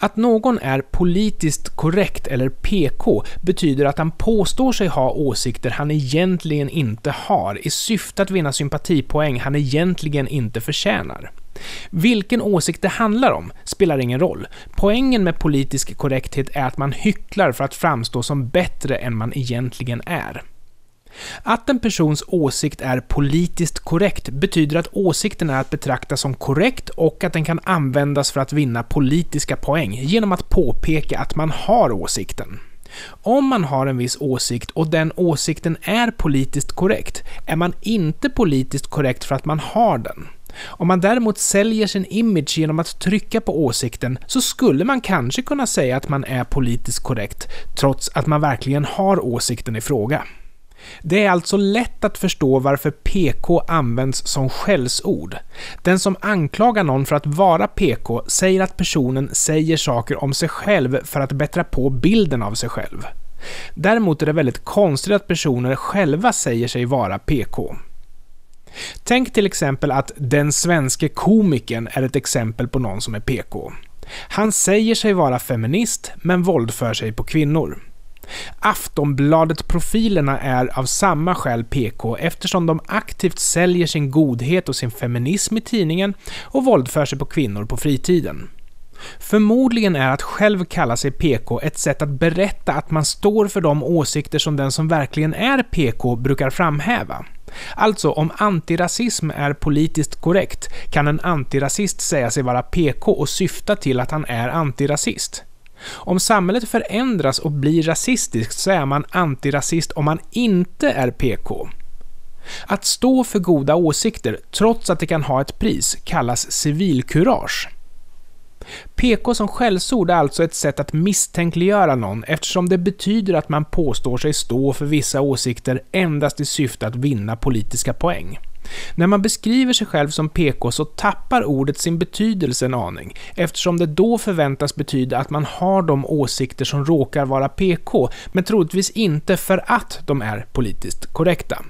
Att någon är politiskt korrekt eller PK betyder att han påstår sig ha åsikter han egentligen inte har i syfte att vinna sympatipoäng han egentligen inte förtjänar. Vilken åsikt det handlar om spelar ingen roll. Poängen med politisk korrekthet är att man hycklar för att framstå som bättre än man egentligen är. Att en persons åsikt är politiskt korrekt betyder att åsikten är att betrakta som korrekt och att den kan användas för att vinna politiska poäng genom att påpeka att man har åsikten. Om man har en viss åsikt och den åsikten är politiskt korrekt, är man inte politiskt korrekt för att man har den. Om man däremot säljer sin image genom att trycka på åsikten så skulle man kanske kunna säga att man är politiskt korrekt, trots att man verkligen har åsikten i fråga. Det är alltså lätt att förstå varför PK används som skällsord. Den som anklagar någon för att vara PK säger att personen säger saker om sig själv för att bättra på bilden av sig själv. Däremot är det väldigt konstigt att personer själva säger sig vara PK. Tänk till exempel att den svenske komikern är ett exempel på någon som är PK. Han säger sig vara feminist, men våldför sig på kvinnor. Aftonbladet-profilerna är av samma skäl PK eftersom de aktivt säljer sin godhet och sin feminism i tidningen och våldför sig på kvinnor på fritiden. Förmodligen är att själv kalla sig PK ett sätt att berätta att man står för de åsikter som den som verkligen är PK brukar framhäva. Alltså, om antirasism är politiskt korrekt kan en antirasist säga sig vara PK och syfta till att han är antirasist. Om samhället förändras och blir rasistiskt så är man antirasist om man inte är PK. Att stå för goda åsikter, trots att det kan ha ett pris, kallas civilkurage. PK som skällsord är alltså ett sätt att misstänkliggöra någon eftersom det betyder att man påstår sig stå för vissa åsikter endast i syfte att vinna politiska poäng. När man beskriver sig själv som PK så tappar ordet sin betydelse en aning, eftersom det då förväntas betyda att man har de åsikter som råkar vara PK, men troligtvis inte för att de är politiskt korrekta.